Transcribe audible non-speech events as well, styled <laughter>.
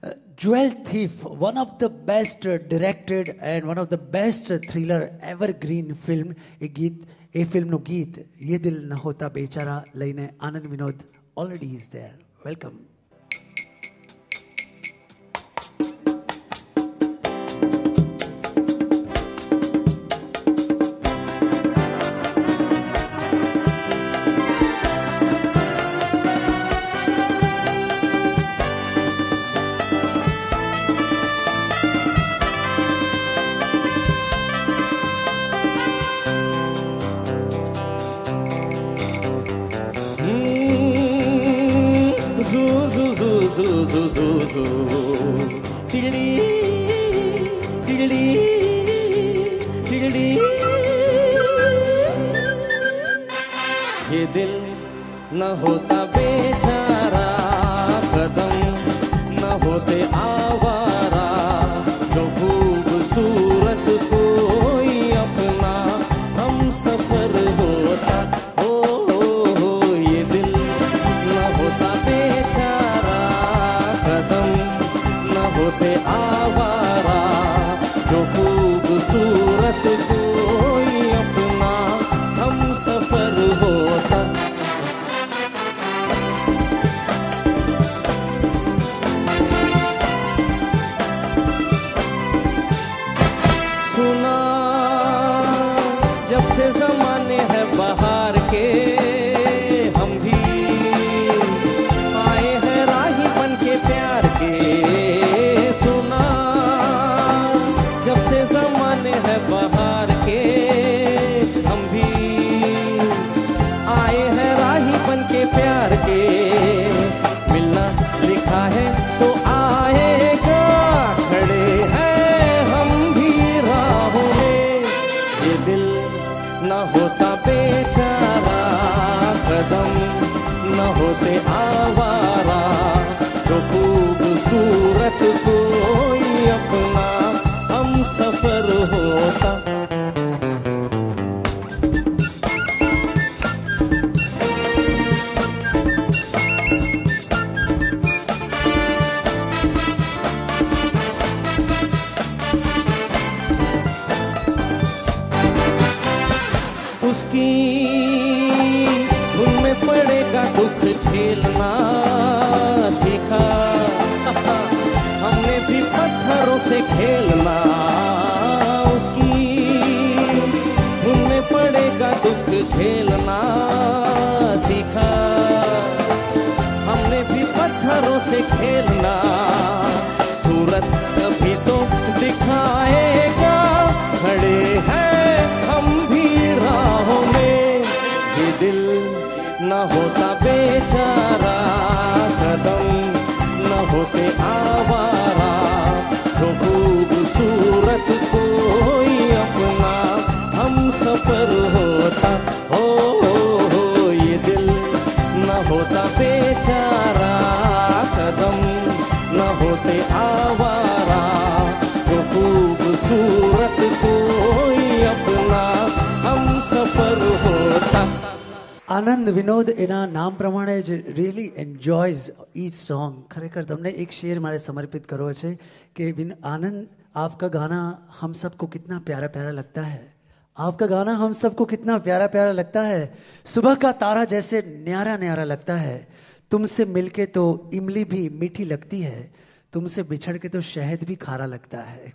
Uh, Jewel Thief, one of the best uh, directed and one of the best uh, thriller evergreen film એ ગીત એ ફિલ્મનું ગીત યે દિલ ન હોતા બેચારા લઈને આનંદ વિનોદ ઓલરેડી ઇઝ ધેર વેલકમ ये दिल न होता बेचारा कदम न होते आवारा न होते आवारा <laughs> उसकी धुन में पड़ेगा दुख झेलना सीखा। हमने भी पत्थरों से खेलना उसकी। धुन में पड़ेगा दुख झेलना सीखा। हमने भी पत्थरों से खेलना न होता बेचारा कदम न होते आवारा। जो खूबसूरत कोई अपना हम सफ़र होता हो, हो, हो ये दिल। न होता बेचारा कदम न होते आवारा। जो खूबसूरत आनंद विनोद एना नाम प्रमाण रियली एन्जॉयज ईच सॉन्ग खरेखर तमने एक शेर मारे समर्पित करो छे कि बिन आनंद, आपका गाना हम सबको कितना प्यारा प्यारा लगता है। आपका गाना हम सबको कितना प्यारा प्यारा लगता है। सुबह का तारा जैसे न्यारा न्यारा लगता है। तुमसे मिलके तो इमली भी मीठी लगती है। तुमसे बिछड़ के तो शहद भी खारा लगता है।